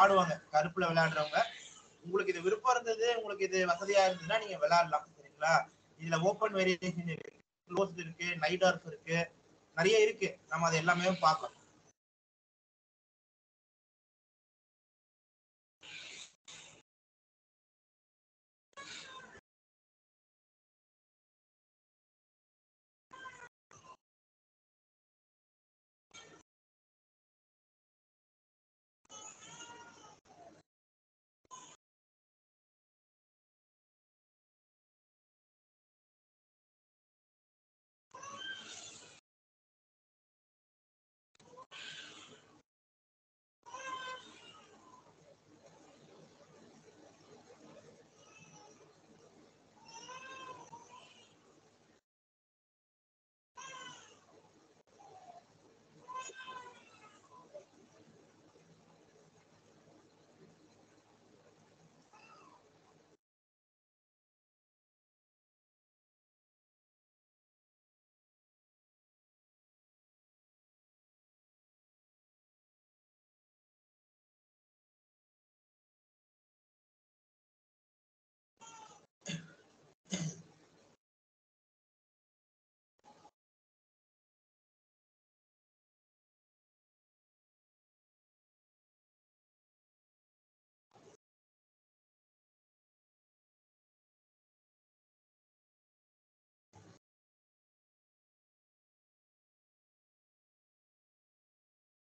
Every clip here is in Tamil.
ஆடுவாங்க கருப்புல விளையாடுறவங்க. உங்களுக்கு இது விருப்பம் இருந்தது உங்களுக்கு இது வசதியா இருந்ததுன்னா நீங்க விளையாடலாம் சரிங்களா? இதுல ஓப்பன் வேரியேஷன் இருக்கு க்ளோஸ் இருக்கு நைட் ஆர்ஃப் இருக்கு நிறைய இருக்கு. நம்ம அதை எல்லாமே பார்க்கலாம்.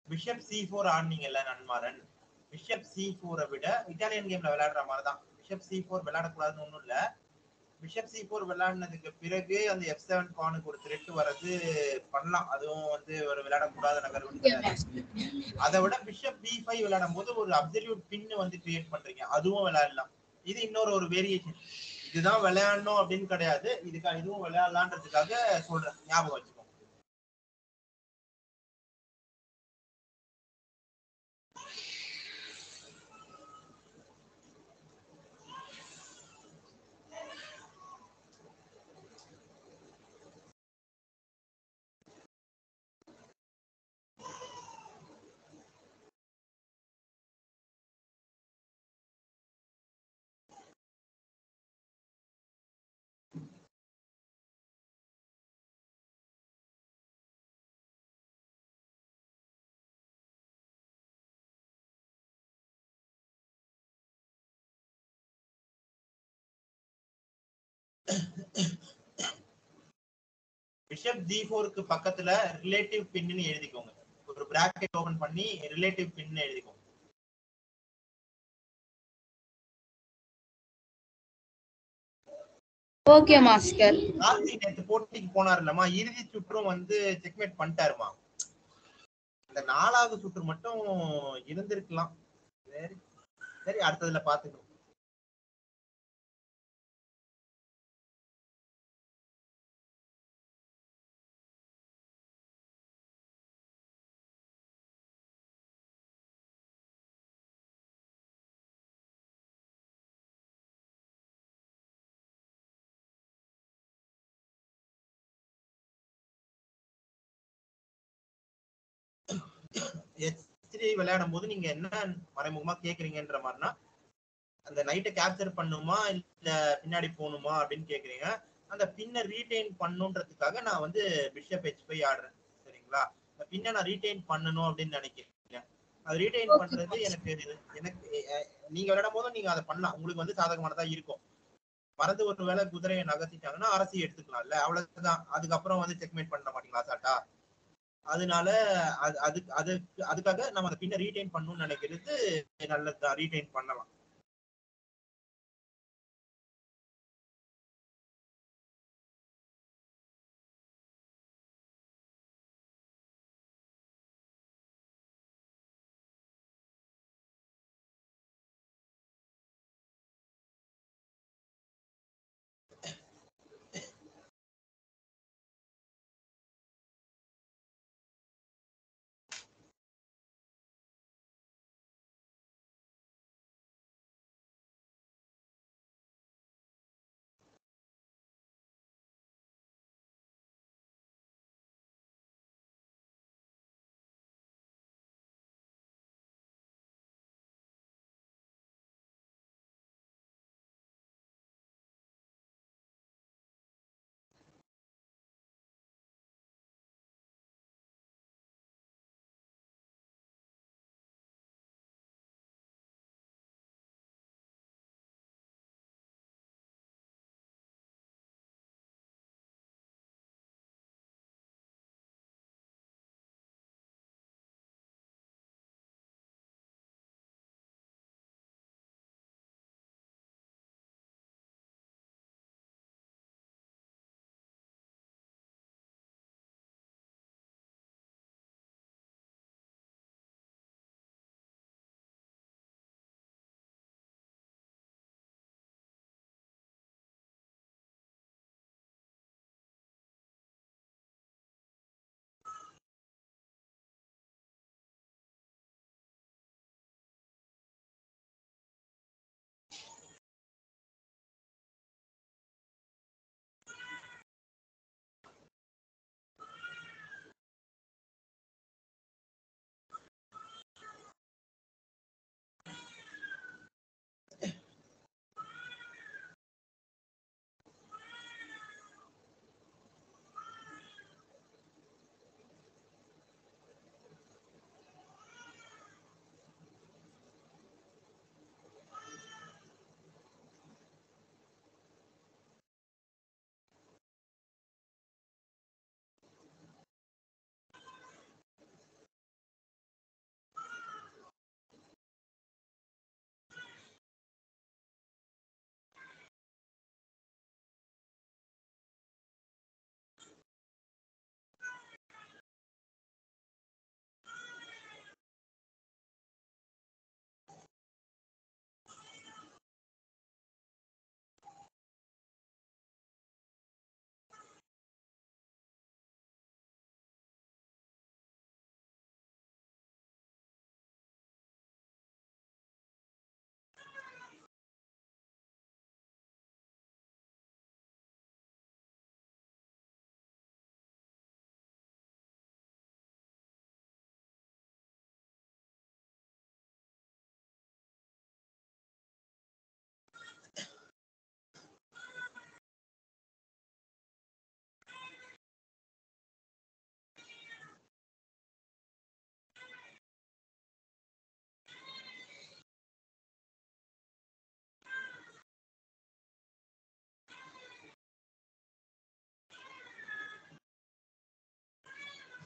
பிஷப் சி ஃபோர் ஆடினீங்கல்ல நன்மாரன் பிஷப் சி ஃபோரை விட இட்டாலியன் கேம்ல விளையாடுற மாதிரி தான் பிஷப் சி ஃபோர் விளையாடக்கூடாதுன்னு ஒன்றும் இல்ல. பிஷப் சி ஃபோர் விளையாடினதுக்கு பிறகு அந்த எஃப் செவன் பானுக்கு ஒரு த்ரெட் வர்றது பண்ணலாம். அதுவும் வந்து ஒரு விளையாடக்கூடாத நகர்வு. அதை விட பிஷப் பி ஃபைவ் விளையாடும் போது ஒரு அப்சல்யூட் பின்னு வந்து கிரியேட் பண்றீங்க. அதுவும் விளையாடலாம். இது இன்னொரு ஒரு வேரியேஷன் இதுதான் விளையாடணும் அப்படின்னு கிடையாது. இதுக்காக இதுவும் விளையாடலான்றதுக்காக சொல்றேன். ஞாபகம் வச்சுக்கோங்க பிஷப் ஜி ஃபோருக்கு பக்கத்துல ரிலேட்டிவ் பின்னு எழுதிக்கோங்க. ஒரு பிராக்கெட் ஓபன் பண்ணி ரிலேட்டிவ் பின்னு எழுதிக்கோங்க. ஓகே மாஸ்டர் கார்த்தி நேத்து போட்டிக்கு போனார் இல்லம்மா இறுதி சுற்றும் வந்து செக்மேட் பண்ணிட்டாருமா? இந்த நாலாவது சுற்று மட்டும் இருந்திருக்கலாம். சரி. சரி அடுத்ததுல பாத்துக்கலாம். எச்3 விளையாடும் போது நீங்க என்ன மறைமுகமா கேக்குறீங்கன்ற மாதிரினா அந்த நைட்டை கேப்சர் பண்ணுமா இல்ல பின்னாடி போகணுமா அப்படின்னு கேக்குறீங்க. அந்த பின்ன ரீடைன் பண்ணுன்றதுக்காக நான் வந்து பிஷப் ஹெச் போய் ஆடுறேன் சரிங்களா? அந்த பின்ன நான் ரீடைன் பண்ணணும் அப்படின்னு நினைக்கிறேன் அது ரீடைன் பண்றது எனக்கு எனக்கு நீங்க விளையாடும் போதும் நீங்க அதை பண்ணலாம். உங்களுக்கு வந்து சாதகமானதா இருக்கும். மறந்து ஒரு வேளை குதிரையை நகர்த்திட்டாங்கன்னா அரசி எடுத்துக்கலாம்ல. அவ்வளவுதான். அதுக்கப்புறம் வந்து செக்மேட் பண்ண மாட்டீங்களா சாட்டா அதனால அது அதுக்கு அதுக்கு அதுக்காக நம்ம அதை பின்ன ரீடைன் பண்ணணும்னு நினைக்கிறது நல்லதுதான். ரீடைன் பண்ணலாம்.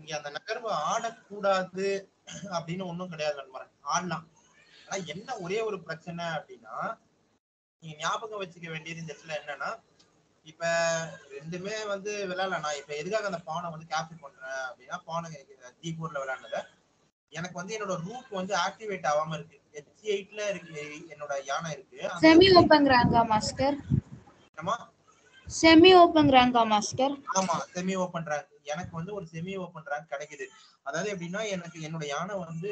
இங்க அந்த நகர்வு ஆடக்கூடாது அப்படின்னு ஒண்ணும் கிடையாது நண்பரன் ஆடலாம். ஆனா என்ன ஒரே ஒரு பிரச்சனை அப்படின்னா நீங்க ஞாபகம் வச்சுக்க வேண்டியது இந்த இடத்துல என்னன்னா இப்ப ரெண்டுமே வந்து விளையாடலாம். இப்ப எதுக்காக அந்த பானை வந்து கேப்சர் பண்றேன் அப்படின்னா பானை ஜி போர்ல விளையாடுனத. எனக்கு வந்து என்னோட ரூட் வந்து ஆக்டிவேட் ஆகாம இருக்கு. ஹெச் எயிட்ல இருக்கு என்னோட யானை இருக்கு. செமி ஓப்பன் ரேங்கா மாஸ்டர் என்னமா? செமி ஓப்பன் ரேங்கா மாஸ்டர் ஆமா செமி ஓபன் ரேங்க் எனக்கு வந்து ஒரு செமி ஓபன் ரேங்க் கிடைக்குது. அதாவது எப்படின்னா எனக்கு என்னோட யானை வந்து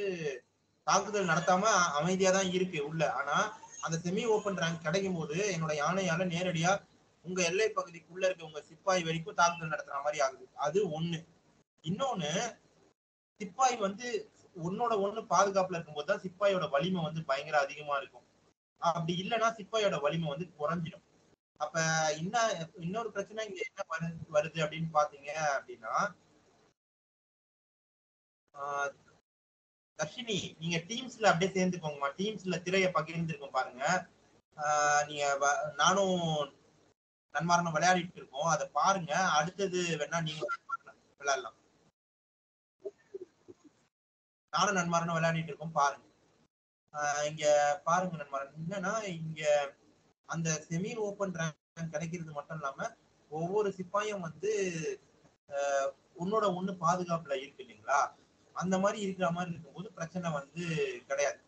தாக்குதல் நடத்தாம அமைதியா தான் இருக்கு உள்ள. ஆனா அந்த செமி ஓபன் ரேங்க் கிடைக்கும் போது என்னோட யானையால நேரடியா உங்க எல்லை பகுதிக்குள்ள இருக்க உங்க சிப்பாய் வரைக்கும் தாக்குதல் நடத்துற மாதிரி ஆகுது. அது ஒண்ணு. இன்னொன்னு சிப்பாய் வந்து ஒன்னோட ஒண்ணு பாதுகாப்புல இருக்கும்போது தான் சிப்பாயோட வலிமை வந்து பயங்கர அதிகமா இருக்கும். அப்படி இல்லைன்னா சிப்பாயோட வலிமை வந்து குறைஞ்சிடும். அப்ப இன்ன இன்னொரு பிரச்சனை இங்க என்ன வருது வருது அப்படின்னு பாத்தீங்க அப்படின்னா ஆஹ் தர்ஷினி நீங்க டீம்ஸ்ல அப்படியே சேர்ந்துக்கோங்கம்மா. டீம்ஸ்ல திரையை பகிர்ந்துருக்கோம் பாருங்க. ஆஹ் நீங்க நானும் நன்மாரனும் விளையாடிட்டு இருக்கோம். அதை பாருங்க. அடுத்தது வேணா நீங்க விளையாடலாம். நானும் நன்மாரனும் விளையாடிட்டு இருக்கோம். பாருங்க. இங்க பாருங்க நன்மாரன் என்னன்னா இங்க அந்த செமி ஓபன் ரேங்க் கிடைக்கிறது மட்டும் இல்லாம ஒவ்வொரு சிப்பாயும் வந்து உன்னோட ஒண்ணு பாதுகாப்புல இருக்கு இல்லைங்களா? அந்த மாதிரி இருக்கிற மாதிரி இருக்கும்போது பிரச்சனை வந்து கிடையாது.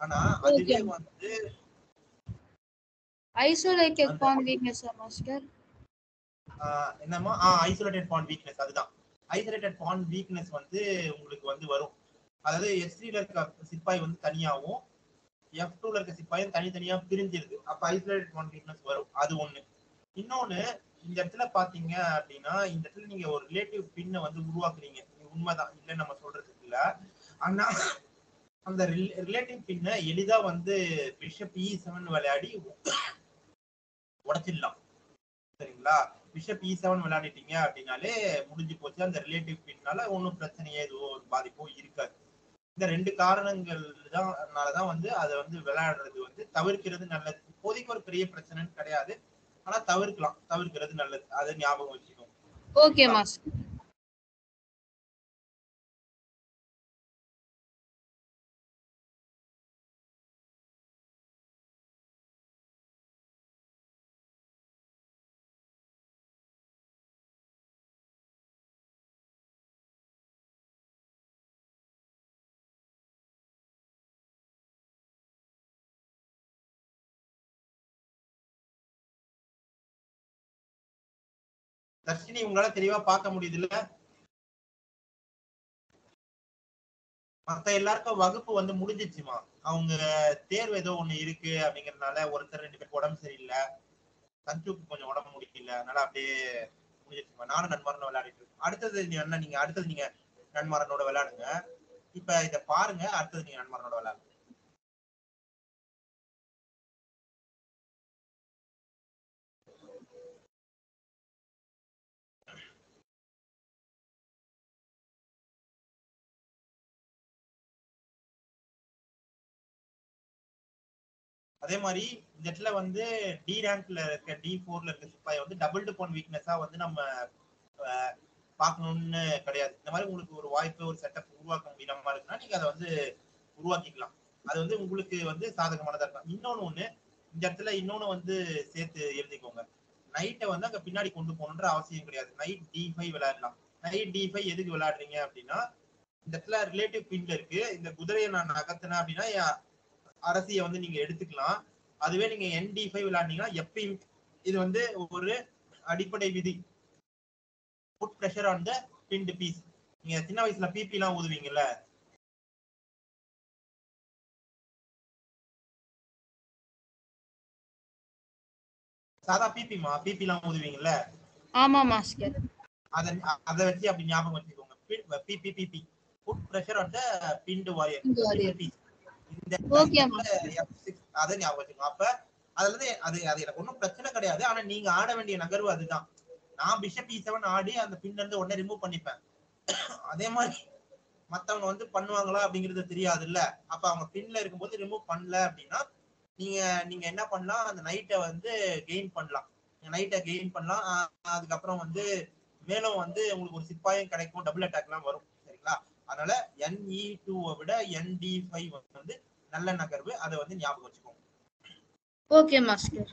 ஆனா அதுவே வந்து ஐசோலேட்டட் பான் வீக்னஸ் மாஸ்டர்? ஆஹ் என்னமா ஐசோலேட்டட் பாண்ட் வீக்னஸ் அதுதான். ஐசோலேட்டட் பாண்ட் வீக்னஸ் வந்து உங்களுக்கு வந்து வரும். அதாவது எஸ்டில இருக்க சிப்பாய் வந்து தனியாவும் எஃப் டூல இருக்க சிப்பாயும் தனித்தனியா பிரிஞ்சிருது. அப்ப ஐசோலேட்டட் பாண்ட் வீக்னஸ் வரும். அது ஒண்ணு. இன்னொன்னு இந்த இடத்துல பாத்தீங்க அப்படின்னா இந்த இடத்துல நீங்க ஒரு ரிலேட்டிவ் பின்னை வந்து உருவாக்குறீங்க. உண்மைதான். இல்ல நம்ம சொல்றதுக்கு இல்ல. ஆனா அந்த ரிலேட்டிவ் பின்னை எளிதா வந்து பிஷப் இ செவன் விளையாடி உடைச்சிடலாம். சரிங்களா? பிஷப் இ செவன் விளையாடிட்டீங்க அப்படின்னாலே முடிஞ்சு போச்சு. அந்த ரிலேட்டிவ் பின்னால ஒன்றும் பிரச்சனையே எதுவும் ஒரு பாதிப்போ இருக்காது. இந்த ரெண்டு காரணங்கள் தான் வந்து அதை வந்து விளையாடுறது வந்து தவிர்க்கிறது நல்லது. இப்போதைக்கு ஒரு பெரிய பிரச்சனைன்னு கிடையாது. ஆனா தவிர்க்கலாம். தவிர்க்கிறது நல்லது. அதை ஞாபகம் வச்சுக்கோங்க. Okay master. தர்ஷினி உங்களால தெளிவா பார்க்க முடியுது இல்ல மத்த எல்லாருக்கும் வகுப்பு வந்து முடிஞ்சிச்சுமா? அவங்க தேர்வு ஏதோ ஒண்ணு இருக்கு அப்படிங்கறதுனால ஒருத்தர் ரெண்டு பேருக்கு உடம்பு சரியில்லை. சஞ்சுக்கு கொஞ்சம் உடம்பு முடியல அதனால அப்படியே முடிஞ்சிச்சுமா நானும் நன்மாரனோட விளையாடிட்டு இருக்கேன். அடுத்தது நீ என்ன நீங்க அடுத்தது நீங்க நண்பரனோட விளையாடுங்க. இப்ப இத பாருங்க. அடுத்தது நீங்க நண்பரனோட விளையாடுங்க. அதே மாதிரி இந்த இடத்துல வந்து டி ரேங்க்ல இருக்க டி ஃபோர்ல இருக்க சிப்பாயை வந்து டபுள் டிபோன் வீக்னஸா வந்து நம்ம பார்க்கணும்னு கிடையாது. இந்த மாதிரி உங்களுக்கு ஒரு வாய்ப்பு ஒரு செட்டப் உருவாக்க முடியுற மாதிரி இருக்குன்னா நீங்க அதை வந்து உருவாக்கிக்கலாம். அது வந்து உங்களுக்கு வந்து சாதகமானதா இருக்கும் இன்னொன்னு ஒண்ணு இந்த இடத்துல இன்னொன்னு வந்து சேர்த்து எழுதிக்கோங்க. நைட்டை வந்து அங்க பின்னாடி கொண்டு போகணுன்ற அவசியம் கிடையாது. நைட் டி ஃபைவ் விளையாடலாம். நைட் டி ஃபைவ் எதுக்கு விளையாடுறீங்க அப்படின்னா இந்த இடத்துல ரிலேட்டிவ் பின்ல இருக்கு. இந்த குதிரையை நான் நகர்த்தினேன் அப்படின்னா அரசியை வந்து நீங்க எடுத்துக்கலாம். அதுவே நீங்க என் டி ஃபைவ் விளையாண்டீங்கன்னா எப்பயும் இது வந்து ஒரு அடிப்படை விதி. Put pressure on the pinned piece நீங்க சின்ன வயசுல பிபி எல்லாம் ஊதுவீங்கல்ல. சாதா பிபிமா பிபி எல்லாம் ஊதுவீங்கல்ல. ஆமா மாஸ்டர் அத அத வச்சு அப்படி ஞாபகம் வச்சுக்கோங்க. BP BP put pressure on the pinned warrior இந்த Okay, F6 அத ஞாபகம் அப்ப அதுல இருந்து அது அது எனக்கு ஒன்றும் பிரச்சனை கிடையாது. ஆனா நீங்க ஆட வேண்டிய நகர்வு அதுதான். நான் பிஷப் இ செவன் ஆடி அந்த பின்ல இருந்து உடனே ரிமூவ் பண்ணிப்பேன். அதே மாதிரி மத்தவங்க வந்து பண்ணுவாங்களா அப்படிங்கிறது தெரியாது இல்ல அப்ப அவங்க பின்ல இருக்கும்போது ரிமூவ் பண்ணல அப்படின்னா நீங்க நீங்க என்ன பண்ணலாம்? அந்த நைட்டை வந்து கெயின் பண்ணலாம். நைட்டை கெயின் பண்ணலாம். அதுக்கப்புறம் வந்து மேலும் வந்து உங்களுக்கு ஒரு சிப்பாயும் கிடைக்கும். டபுள் அட்டாக்லாம் வரும். சரிங்களா அதனால என்இ டூவை விட என்டி ஃபைவ் வந்து நல்ல நகர்வு. அதை வந்து ஞாபகம் வச்சுக்கோங்க. ஓகே மாஸ்டர்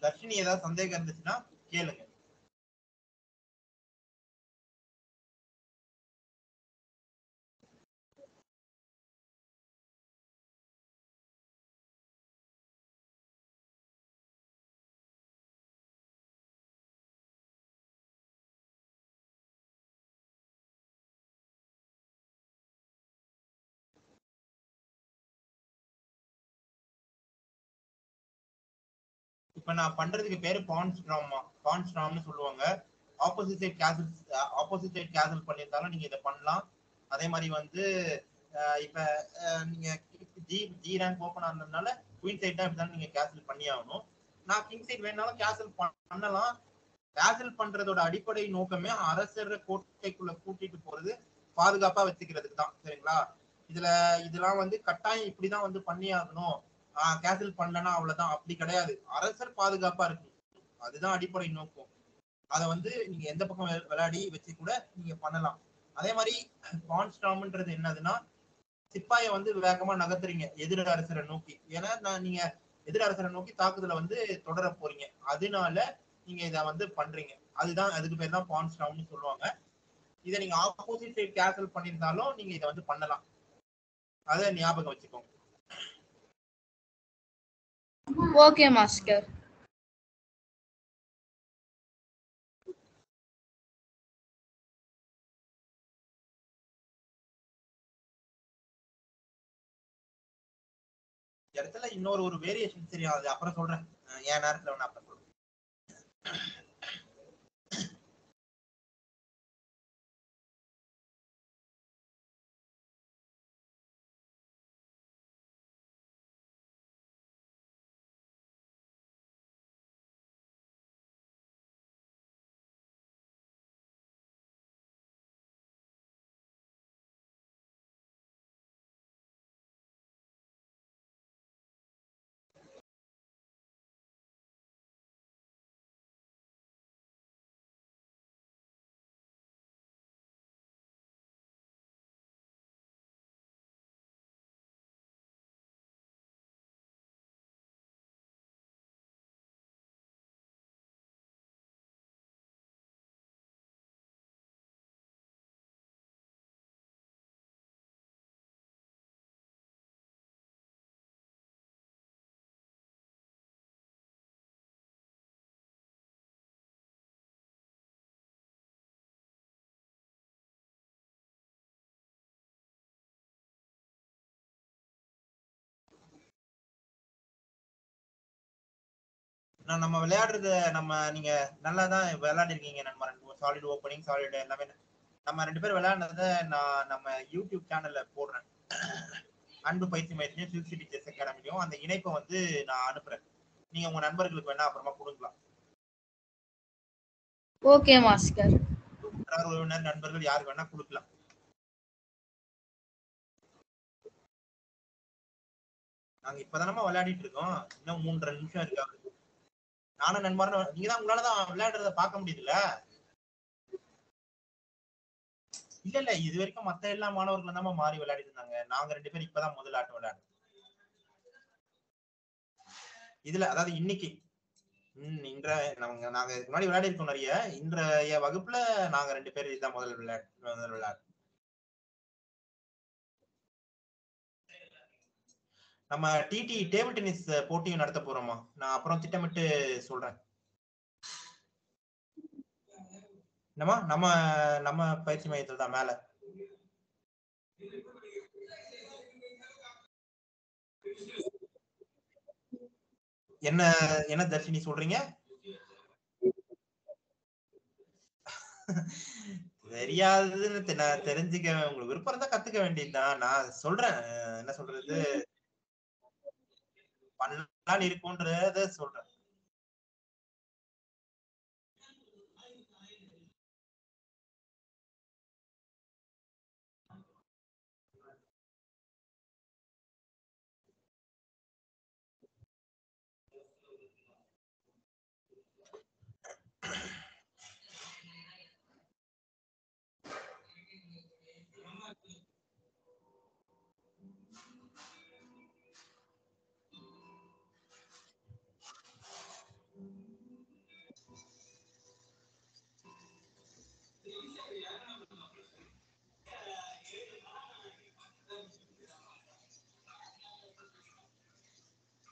தர்ஷினி ஏதாவது சந்தேகம் இருந்துச்சுன்னா கேளுங்க. இப்ப நான் பண்றதுக்கு பேரு பான்ஸ்ட்ராமா பான்ஸ்ட்ராம்னு சொல்லுவாங்க. Opposite side castle opposite side castle பண்ணியிருந்தாலும் நீங்க இதை பண்ணலாம். அதே மாதிரி வந்து இப்ப நீங்க ஜி ஜி ரேங்க் ஓப்பன் ஆனதுனால குயின் சைட் தான் இப்படிதான் நீங்க கேசல் பண்ணி ஆகணும். நான் கிங் சைட் வேணாலும் கேசல் பண்ணலாம். கேசல் பண்றதோட அடிப்படை நோக்கமே அரசர் கோட்டைக்குள்ள கூட்டிட்டு போறது பாதுகாப்பா வச்சுக்கிறதுக்கு தான். சரிங்களா? இதுல இதெல்லாம் வந்து கட்டாயம் இப்படிதான் வந்து பண்ணி ஆகணும் கேன்சல் பண்ணலன்னா அவ்வளவுதான். அப்படி கிடையாது. அரசர் பாதுகாப்பா இருக்கு அதுதான் அடிப்படை நோக்கம். அதை வந்து நீங்க எந்த பக்கம் விளையாடி வச்சு கூட நீங்க பண்ணலாம். அதே மாதிரி பான்ஸ்டாம்ன்றது என்னதுன்னா சிப்பாயை வந்து வேகமா நகர்த்துறீங்க எதிர் அரசரை நோக்கி. ஏன்னா நான் நீங்க எதிர் அரசரை நோக்கி தாக்குதல வந்து தொடர போறீங்க. அதனால நீங்க இதை வந்து பண்றீங்க. அதுதான் அதுக்கு பேர் தான் பான்ஸ்டாம்னு சொல்லுவாங்க. இதை நீங்க ஆப்போசிட் சைடு கேன்சல் பண்ணியிருந்தாலும் நீங்க இதை வந்து பண்ணலாம். அதை ஞாபகம் வச்சுக்கோங்க. ஓகே மாஸ்டர் இடத்துல இன்னொரு ஒரு வேரியேஷன் தெரியும். அது அப்புறம் சொல்றேன். என் நேரத்துல வேணா அப்புறம் சொல்றேன். நான் நம்ம விளையாடுறத நம்ம நீங்க நல்லா தான் விளையாடிருக்கீங்க நம்ம சாலிட் ஓப்பனிங் சாலிட் எல்லாமே. நம்ம ரெண்டு பேரும் விளையாடுறத நான் நம்ம யூடியூப் சேனல்ல போடுறேன். அன்பு பயிற்சி மையத்திலையும் சில்க் சிட்டி செஸ் அகாடமிலையும் அந்த இணைப்பை வந்து நான் அனுப்புறேன். நீங்க உங்க நண்பர்களுக்கு வேணா அப்புறமா கொடுக்கலாம். ஓகே மாஸ்டர் உறவினர் நண்பர்கள் யாருக்கு வேணா கொடுக்கலாம். நாங்க இப்பதானமா விளையாடிட்டு இருக்கோம். இன்னும் மூன்றரை நிமிஷம் இருக்கு நானும் நண்பரும் நீங்க தான் உங்களாலதான் விளையாடுறத பார்க்க முடியுதுல்ல? இல்ல இல்ல இது வரைக்கும் மத்த எல்லா மாணவர்களும் தான் மாறி விளையாடிட்டு இருந்தாங்க. நாங்க ரெண்டு பேரும் இப்பதான் முதல் ஆட்டம் விளையாடுறோம். இதுல அதாவது இன்னைக்கு இன்ற நாங்க நாங்க இதுக்கு முன்னாடி விளையாடி இருக்கோம் நிறைய. இன்றைய வகுப்புல நாங்க ரெண்டு பேரும் இதுதான் முதல் விளையாட்டு முதல் விளையாட்டு நம்ம டிடி டேபிள் டென்னிஸ் போட்டியும் நடத்த போறோமா நான் அப்புறம் திட்டமிட்டு சொல்றேன். என்னம்மா? நம்ம நம்ம பயிற்சி மையத்துல தான் மேல. என்ன என்ன தர்ஷினி சொல்றீங்க? தெரியாதுன்னு தெ- நான் தெரிஞ்சுக்க உங்களுக்கு விருப்பம் இருந்தா கத்துக்க வேண்டியதுதான். நான் சொல்றேன். என்ன சொல்றது? பண்ணலான்னு இருக்கும்ன்றத சொல்றேன்.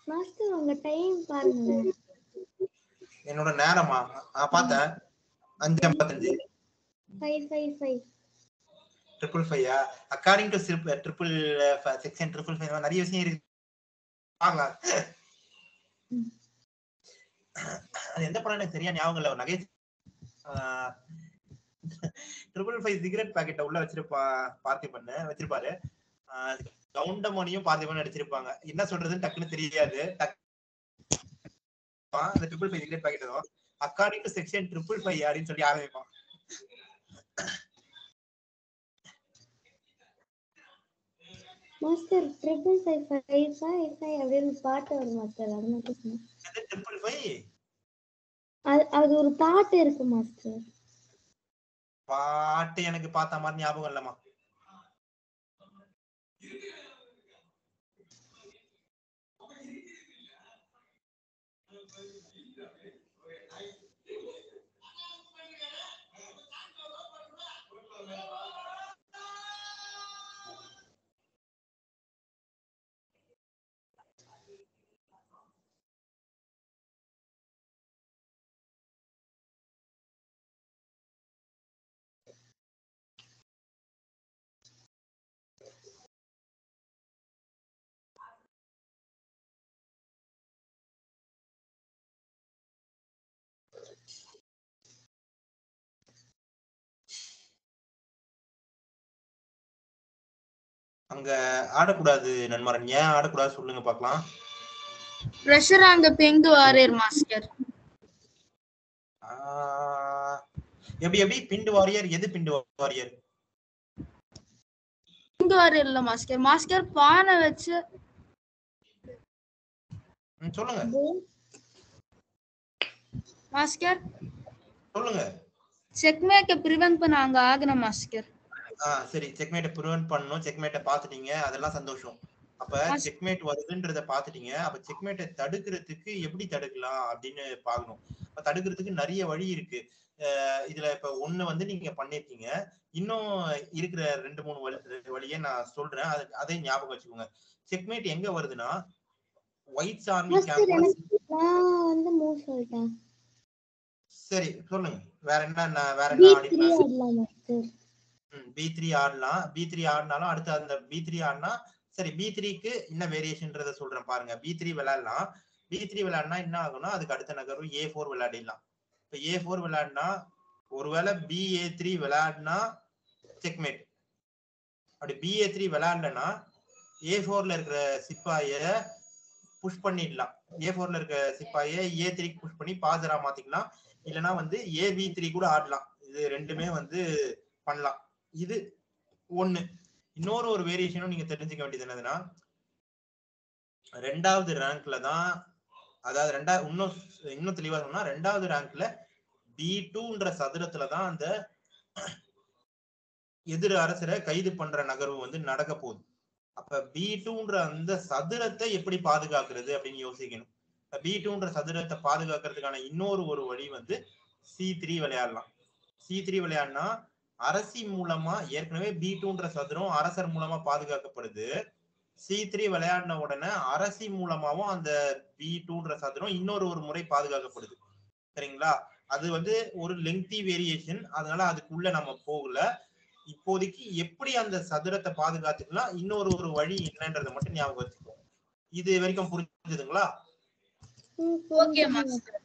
மாஸ்டர் உங்க டைம் பாருங்க. என்னோட நேரமா? ஆ, பார்த்தேன். அஞ்சு ஐம்பத்தஞ்சு. Five five five triple five according to triple section triple five நிறைய விஷயம் இருக்கு. பார்க்கலாம். அது எந்த படம் எனக்கு சரியா ஞாபகம் இல்ல. நகை ட்ரிபிள் ஃபைவ் சிகரெட் பாக்கெட்டை உள்ள வச்சிருப்பா பார்த்திபன் வச்சிருப்பாரு. ஆஹ் கவுண்டமணியும் பார்த்திபன் நடிச்சிருப்பாங்க. என்ன சொல்றதுன்னு டக்குன்னு தெரியாது. அந்த triple five cigarette packet according to section triple five அப்படின்னு சொல்லி ஆரம்பிப்பான் master triple five five five five அப்படின்னு பாட்டு வரும் மாஸ்டர் அது மட்டும் ட்ரிபிள் ஃபைவ் அது அது ஒரு பாட்டு இருக்கு மாஸ்டர் பாட்டு எனக்கு பார்த்த மாதிரி ஞாபகம் இல்லம்மா. அங்க ஆடக்கூடாது நன்மரன் ஏன் ஆடக்கூடாது சொல்லுங்க பார்க்கலாம் பிரஷர் அங்க பிங்கு வாரியர் மாஸ்டர் எப்படி எப்படி? பிண்டு வாரியர் எது பிண்டு வாரியர் பிங்கு வாரியர் இல்ல மாஸ்டர் மாஸ்டர் பானை வச்சு சொல்லுங்க. மாஸ்டர் சொல்லுங்க. செக்மேக்க ப்ரிவென்ட் பண்ண அங்க ஆகணும் மாஸ்டர் சரி செக்மேட்டை ப்ரிவென்ட் பண்ணணும். செக்மேட்டை பார்த்துட்டீங்க. அதெல்லாம் சந்தோஷம். அப்ப செக்மேட் வருதுன்றத பார்த்துட்டீங்க. அப்ப செக்மேட்டை தடுக்கிறதுக்கு எப்படி தடுக்கலாம் அப்படின்னு பார்க்கணும். அப்ப தடுக்கிறதுக்கு நிறைய வழி இருக்கு. இதுல இப்ப ஒண்ணு வந்து நீங்க பண்ணிருக்கீங்க. இன்னும் இருக்கிற ரெண்டு மூணு வழி வழியை நான் சொல்றேன். அது அதை ஞாபகம் வச்சுக்கோங்க. செக்மேட் எங்க வருதுன்னா ஒயிட் ஆர்மி மாஸ்டர் கேம்ப் எனக்கு நான் வந்து மூவ் சொல்லிட்டேன். சரி சொல்லுங்க. வேற என்ன வேற என்ன பி த்ரீ ஆடலாம். பி த்ரீ ஆடினாலும் அடுத்து அந்த பி த்ரீ ஆடினா சரி பி த்ரீக்கு என்ன வேரியேஷன்றத சொல்றேன் பாருங்க. பி த்ரீ விளையாடலாம். பி த்ரீ விளையாடினா என்ன ஆகும்னா அதுக்கு அடுத்த நகர்வு ஏ ஃபோர் விளையாடிடலாம். இப்ப ஏ ஃபோர் விளையாடினா ஒருவேளை பி ஏ த்ரீ விளையாடினா செக்மேட் அப்படி பி ஏ த்ரீ விளையாடலன்னா ஏ ஃபோர்ல இருக்கிற சிப்பாய புஷ் பண்ணிடலாம். ஏ ஃபோர்ல இருக்க சிப்பாய ஏ த்ரீக்கு புஷ் பண்ணி பாஜரா மாத்திக்கலாம். இல்லைன்னா வந்து ஏ பி த்ரீ கூட ஆடலாம். இது ரெண்டுமே வந்து பண்ணலாம். இது ஒண்ணு. இன்னொரு ஒரு வேரியேஷனும் நீங்க தெரிஞ்சுக்க வேண்டியது என்னதுன்னா ரெண்டாவது ரேங்க்ல தான் அதாவது ரெண்டா இன்னும் இன்னும் தெளிவா சொன்னா ரெண்டாவது ரேங்க்ல பி டூன்ற சதுரத்துல தான் அந்த எதிர் அரசரை கைது பண்ற நகர்வு வந்து நடக்க போகுது. அப்ப பி டூன்ற அந்த சதுரத்தை எப்படி பாதுகாக்கிறது அப்படின்னு யோசிக்கணும். பி டூன்ற சதுரத்தை பாதுகாக்கிறதுக்கான இன்னொரு ஒரு வழி வந்து சி த்ரீ விளையாடலாம். சி த்ரீ விளையாடினா அரசி மூலமா ஏற்கனவே பி டூன்ற சதுரம் அரசர் மூலமா பாதுகாக்கப்படுது. சி த்ரீ விளையாடின உடனே அரசி மூலமாவும் அந்த பி டூன்ற சதுரம் இன்னொரு ஒரு முறை பாதுகாக்கப்படுது. சரிங்களா? அது வந்து ஒரு லெங்தி வேரியேஷன் அதனால அதுக்குள்ள நம்ம போகல. இப்போதைக்கு எப்படி அந்த சதுரத்தை பாதுகாத்துக்கலாம்? இன்னொரு ஒரு வழி என்னன்றதை மட்டும் ஞாபகம் வச்சுக்கோங்க இது வரைக்கும் புரிஞ்சுதுங்களா? ஓகே மாஸ்டர்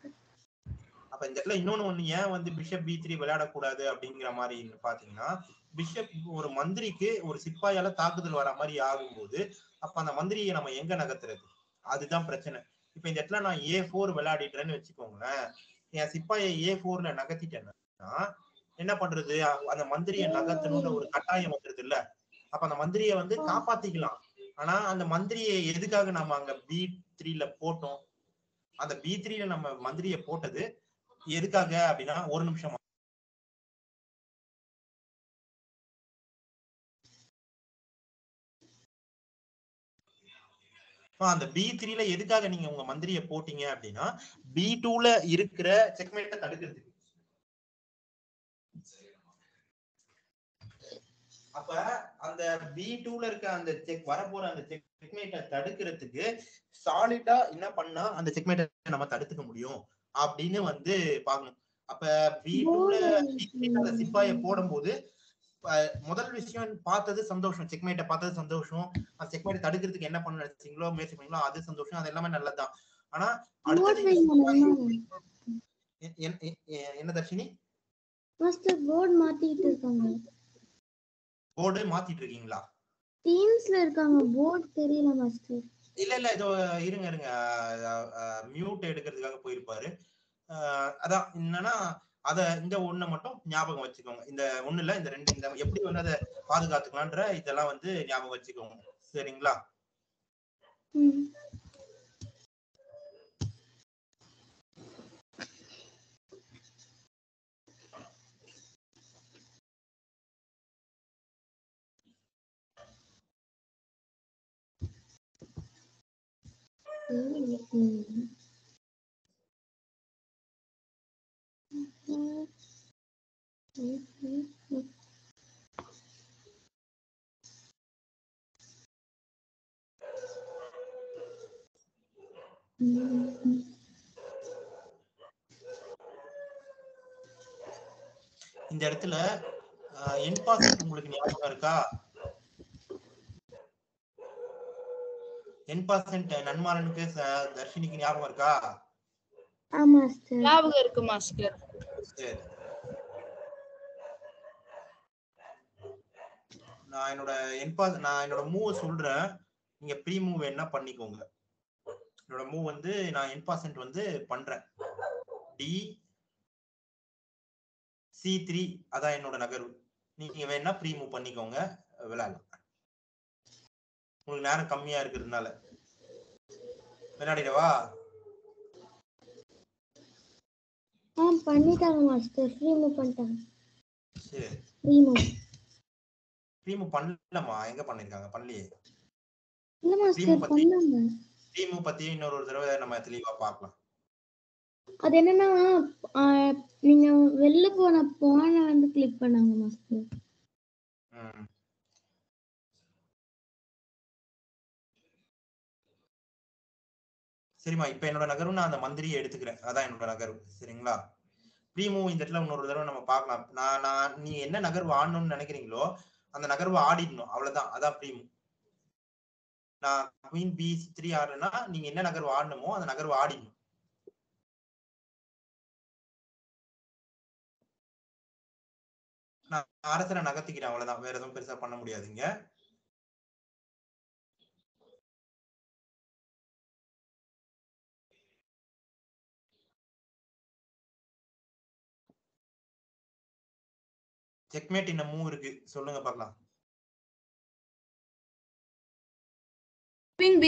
அப்ப இந்த இடத்துல இன்னொன்னு ஒண்ணு ஏன் வந்து பிஷப் பி த்ரீ விளையாடக்கூடாது அப்படிங்கிற மாதிரி பாத்தீங்கன்னா பிஷப் ஒரு மந்திரிக்கு ஒரு சிப்பாயால தாக்குதல் வர மாதிரி ஆகும்போது அப்ப அந்த மந்திரியை நம்ம எங்க நகர்த்துறது? அதுதான் பிரச்சனை. இப்ப இந்த இடத்துல நான் ஏ ஃபோர் விளையாடிட்டேன்னு வச்சுக்கோங்களேன் என் சிப்பாயை ஏ ஃபோர்ல நகர்த்திட்டேன்னா என்ன பண்றது? அந்த மந்திரியை நகர்த்தணும்ன்ற ஒரு கட்டாயம் வந்துருது இல்ல. அப்ப அந்த மந்திரியை வந்து காப்பாத்திக்கலாம். ஆனா அந்த மந்திரியை எதுக்காக நம்ம அங்க பி த்ரீல போட்டோம்? அந்த பி த்ரீல நம்ம மந்திரியை போட்டது எதுக்காக அப்படின்னா ஒரு நிமிஷம் அந்த பி த்ரீல எதுக்காக நீங்க உங்க மந்திரியை போட்டீங்க அப்படின்னா பி டூல இருக்கிற செக்மேட்டை தடுக்கிறதுக்கு. அப்ப அந்த பி டூல இருக்க அந்த செக் வரப்போற அந்த செக்மேட்டை தடுக்கிறதுக்கு சாலிடா என்ன பண்ணா அந்த செக்மேட்டை நம்ம தடுத்துக்க முடியும்? அப்படின்னு வந்து பாக்கணும் அப்ப பி டூல சிப்பாயை போடும்போது முதல் விஷயம் பார்த்தது சந்தோஷம். செக்மேட்டை பார்த்தது சந்தோஷம். அந்த செக்மேட்டை தடுக்கிறதுக்கு என்ன பண்ண நினைச்சீங்களோ முயற்சி பண்ணீங்களோ அது சந்தோஷம். அது எல்லாமே நல்லதுதான். ஆனா அடுத்தது என்ன தர்ஷினி? போர்டு மாத்திட்டு இருக்காங்க. போர்டு மாத்திட்டு இருக்கீங்களா? டீம்ஸ்ல இருக்காங்க. போர்டு தெரியல மாஸ்டர் இல்ல இல்ல இதோ இருங்க இருங்க. மியூட் எடுக்கிறதுக்காக போயிருப்பாரு. அதான் என்னன்னா அத இந்த ஒண்ணை மட்டும் ஞாபகம் வச்சுக்கோங்க. இந்த ஒண்ணு இல்ல இந்த ரெண்டு இந்த எப்படி வந்து அதை பாதுகாத்துக்கலான்ற இதெல்லாம் வந்து ஞாபகம் வச்சுக்கோங்க. சரிங்களா? இந்த இடத்துல என் உங்களுக்கு ஞாபகம் இருக்கா? என் பாசன்ட் நன்மாரனுக்கு தர்ஷினிக்கு ஞாபகம் இருக்கா? ஆமா ஞாபகம் இருக்கு மாஸ்டர் சரி. நான் என்னோட என்பா நான் என்னோட மூவ் சொல்றேன். நீங்க ப்ரீ மூவ் என்ன பண்ணிக்கோங்க. என்னோட மூவ் வந்து நான் என்பாசன்ட் வந்து பண்றேன். டி சி த்ரீ அதான் என்னோட நகர்வு. நீங்க வேணா ப்ரீ மூவ் பண்ணிக்கோங்க. விளையாடலாம். உங்களுக்கு நேரம் கம்மியா இருக்கிறதுனால. விளையாடிடவா? ஆ பண்ணிட்டாங்க மாஸ்டர் ஃப்ரீ மூவ் பண்ணிட்டாங்க. சரி. ஃப்ரீ மூவ் ப்ரீ மூவ் பண்ணலமா எங்க பண்ணிருக்காங்க? பண்ணலையே. இல்ல மாஸ்டர் பண்ணாங்க. ப்ரீ மூவ் பத்தி இன்னொரு ஒரு தடவை நம்ம தெளிவா பார்க்கலாம். அது என்னன்னா நீங்க வெளில போன போன வந்து கிளிக் பண்ணாங்க மாஸ்டர் சரிம்மா இப்ப என்னோட நகர்வு நான் அந்த மந்திரியை எடுத்துக்கிறேன். அதான் என்னோட நகர்வு. சரிங்களா? ப்ரீமூவ் இந்த இடத்துல இன்னொரு தடவை நம்ம பார்க்கலாம். நான் நான் நீ என்ன நகர்வு ஆடணும்னு நினைக்கிறீங்களோ அந்த நகர்வு ஆடிடணும். அவ்வளவுதான். அதான் ப்ரீ நான் குயின் பி த்ரீ ஆடுறேன்னா நீங்க என்ன நகர்வு ஆடணுமோ அந்த நகர்வு ஆடிடணும். நான் அரசரை நகர்த்திக்கிறேன். அவ்வளவுதான். வேற எதுவும் பெருசா பண்ண முடியாதுங்க. செக்மேட் இன்னும் மூவ் இருக்கு. சொல்லுங்க பார்க்கலாம். குயின்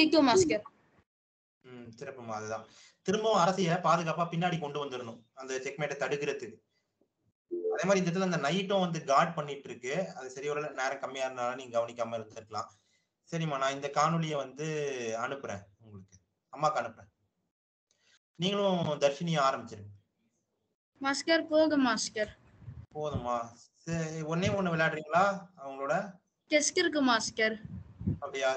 ம் சிறப்புமா அதுதான். திரும்பவும் அரசிய பாதுகாப்பா பின்னாடி கொண்டு வந்துடணும் அந்த செக்மேட்டை தடுக்கிறதுக்கு. அதே மாதிரி இந்த இடத்துல அந்த நைட்டும் வந்து காட் பண்ணிட்டு இருக்கு அது சரி ஒரு நேரம் கம்மியா இருந்தாலும் நீங்க கவனிக்காம இருந்திருக்கலாம். சரிம்மா நான் இந்த காணொலியை வந்து அனுப்புறேன் உங்களுக்கு. அம்மாக்கு அனுப்புறேன். நீங்களும் தர்ஷினியும் ஆரம்பிச்சிருங்க. மாஸ்டர் போக மாஸ்டர் போதுமா ஒன்னே ஒண்ணு விளையாடுறீங்களா அவங்களோட? டெஸ்ட் இருக்கு மாஸ்டர் அப்படியா?